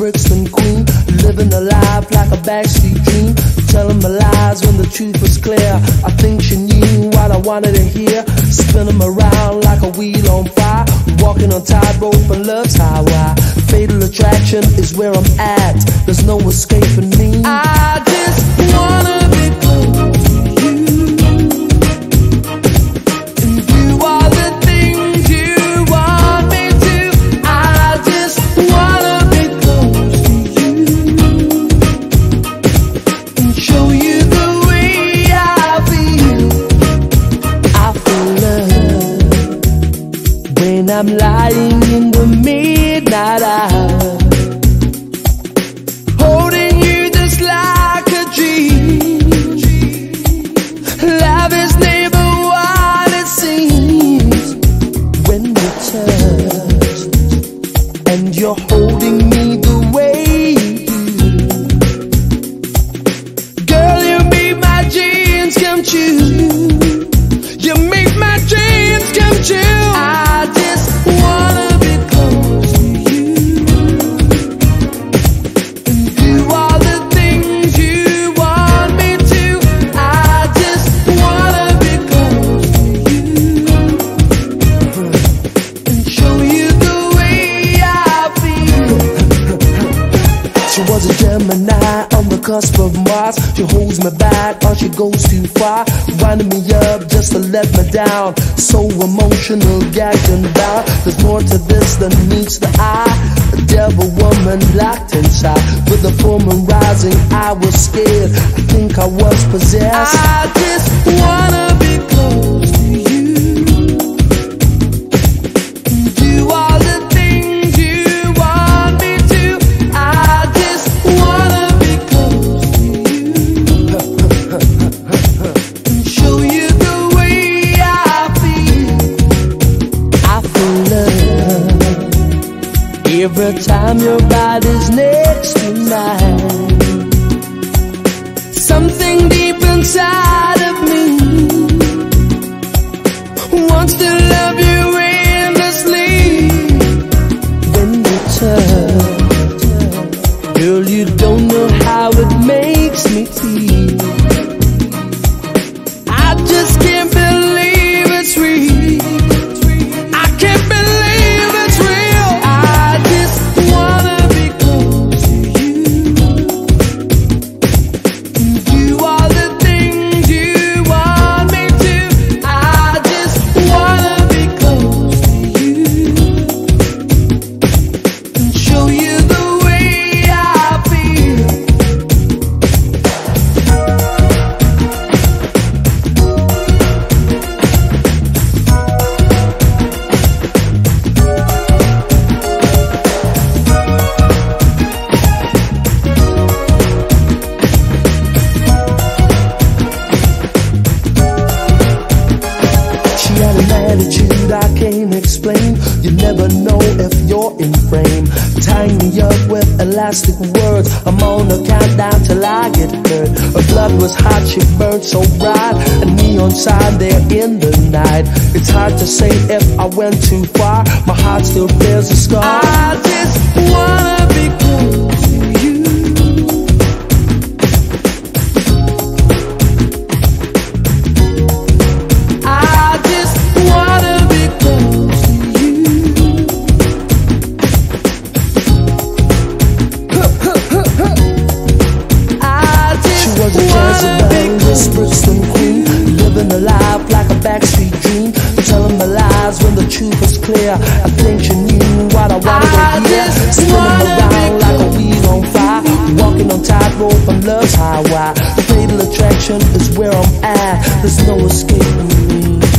Brixton queen, living a life like a backstreet dream. Telling my lies when the truth was clear. I think she knew what I wanted to hear. Spinning around like a wheel on fire. Walking on tightrope and love's highway. Fatal attraction is where I'm at. There's no escaping me. I'm lying in the midnight hour Holding you just like a dream. Love is never what it seems. When you touch And you're holding me Gemini on the cusp of Mars. She holds me back or she goes too far. Winding me up just to let me down. So emotional, gagged and bound. There's more to this than meets the eye. A devil woman locked inside. With the full moon rising, I was scared. I think I was possessed. I every time your body's next to mine. Something deep inside explain. You never know if you're in frame. Tying me up with elastic words. I'm on a countdown till I get hurt. Her blood was hot, she burned so bright. A neon sign there in the night. It's hard to say if I went too far. My heart still bears a scar. I just wanna be close I think she knew what I wanted to hear, spinning around like a wheel on fire, walking on tightrope on love's highway. The Fatal attraction is where I'm at. There's no escaping me.